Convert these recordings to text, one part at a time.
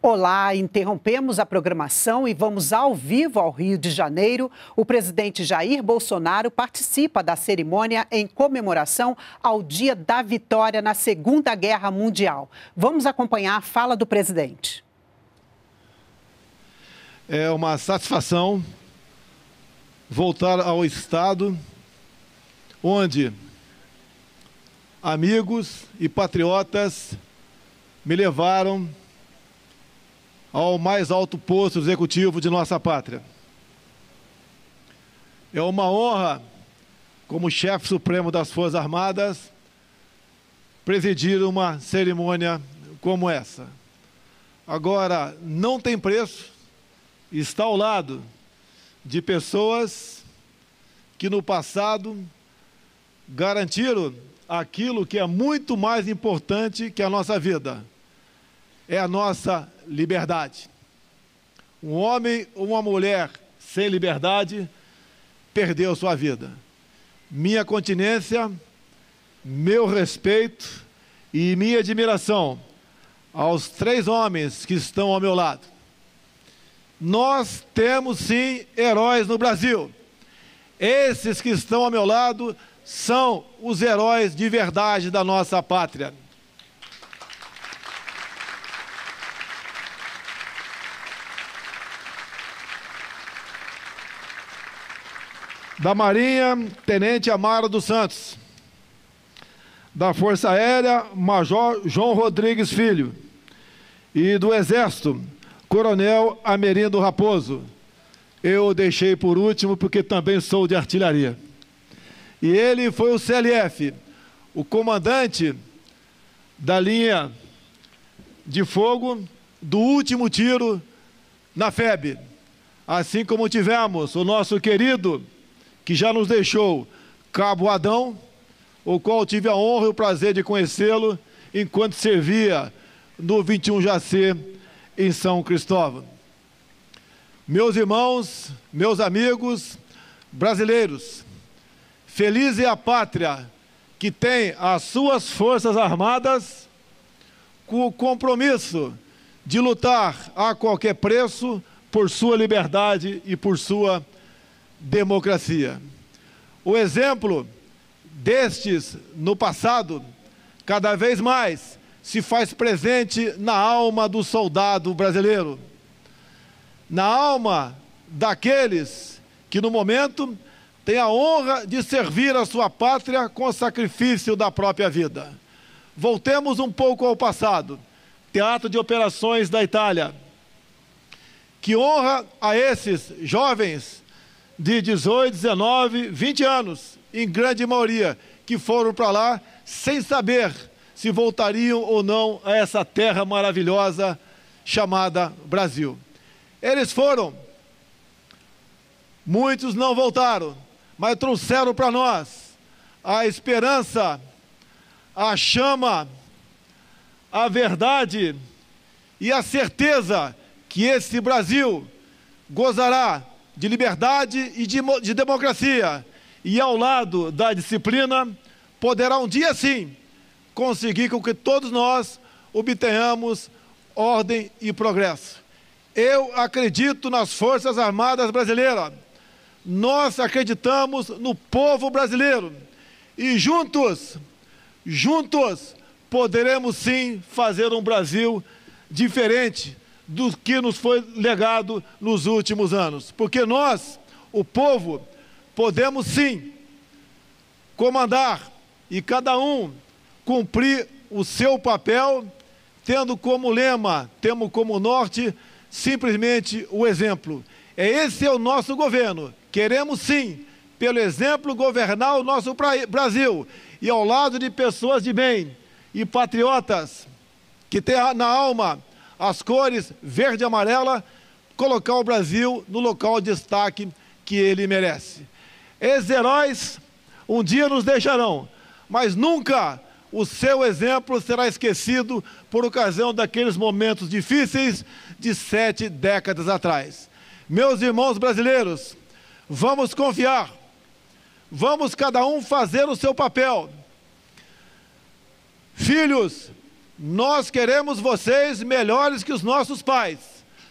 Olá, interrompemos a programação e vamos ao vivo ao Rio de Janeiro. O presidente Jair Bolsonaro participa da cerimônia em comemoração ao Dia da Vitória na Segunda Guerra Mundial. Vamos acompanhar a fala do presidente. É uma satisfação voltar ao Estado onde amigos e patriotas me levaram ao mais alto posto executivo de nossa pátria. É uma honra, como chefe supremo das Forças Armadas, presidir uma cerimônia como essa. Agora, não tem preço estar ao lado de pessoas que no passado garantiram aquilo que é muito mais importante que a nossa vida. É a nossa liberdade. Um homem ou uma mulher sem liberdade perdeu sua vida. Minha continência, meu respeito e minha admiração aos três homens que estão ao meu lado. Nós temos sim heróis no Brasil. Esses que estão ao meu lado são os heróis de verdade da nossa pátria. Da Marinha, Tenente Amaro dos Santos. Da Força Aérea, Major João Rodrigues Filho. E do Exército, Coronel Amerindo Raposo. Eu deixei por último porque também sou de artilharia. E ele foi o CLF, o comandante da linha de fogo do último tiro na FEB. Assim como tivemos o nosso querido, que já nos deixou, Cabo Adão, o qual tive a honra e o prazer de conhecê-lo enquanto servia no 21 Jacê em São Cristóvão. Meus irmãos, meus amigos brasileiros, Feliz é a pátria que tem as suas forças armadas com o compromisso de lutar a qualquer preço por sua liberdade e por sua democracia. O exemplo destes no passado, cada vez mais se faz presente na alma do soldado brasileiro, na alma daqueles que no momento tem a honra de servir a sua pátria com o sacrifício da própria vida. Voltemos um pouco ao passado. Teatro de Operações da Itália. Que honra a esses jovens de 18, 19, 20 anos, em grande maioria, que foram para lá sem saber se voltariam ou não a essa terra maravilhosa chamada Brasil. Eles foram, muitos não voltaram, mas trouxeram para nós a esperança, a chama, a verdade e a certeza que esse Brasil gozará de liberdade e de, de democracia. E ao lado da disciplina poderá um dia sim conseguir com que todos nós obtenhamos ordem e progresso. Eu acredito nas Forças Armadas Brasileiras. Nós acreditamos no povo brasileiro. E juntos, juntos, poderemos sim fazer um Brasil diferente do que nos foi legado nos últimos anos. Porque nós, o povo, podemos sim comandar e cada um cumprir o seu papel, tendo como lema, temos como norte, simplesmente o exemplo. É esse é o nosso governo Queremos sim, pelo exemplo, governar o nosso Brasil e ao lado de pessoas de bem e patriotas que têm na alma as cores verde e amarela, colocar o Brasil no local de destaque que ele merece. Esses heróis um dia nos deixarão, mas nunca o seu exemplo será esquecido por ocasião daqueles momentos difíceis de sete décadas atrás. Meus irmãos brasileiros, Vamos confiar. Vamos cada um fazer o seu papel. Filhos, Nós queremos vocês melhores que os nossos pais,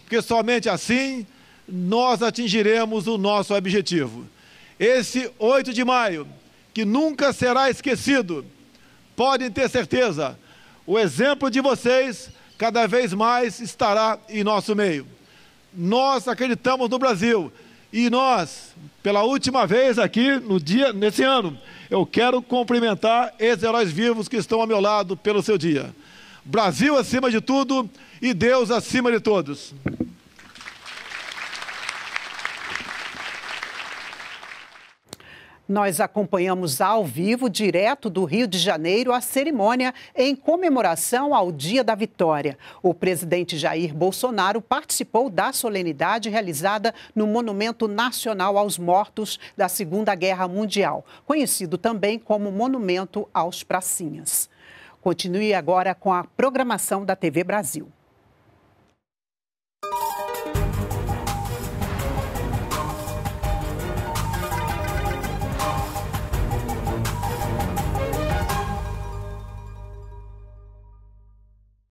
porque somente assim nós atingiremos o nosso objetivo. Esse 8 de maio, que nunca será esquecido, podem ter certeza, o exemplo de vocês cada vez mais estará em nosso meio. Nós acreditamos no Brasil e nós, pela última vez aqui no dia nesse ano, eu quero cumprimentar esses heróis vivos que estão ao meu lado pelo seu dia. Brasil acima de tudo e Deus acima de todos. Nós acompanhamos ao vivo, direto do Rio de Janeiro, a cerimônia em comemoração ao Dia da Vitória. O presidente Jair Bolsonaro participou da solenidade realizada no Monumento Nacional aos Mortos da Segunda Guerra Mundial, conhecido também como Monumento aos Pracinhas. Continue agora com a programação da TV Brasil.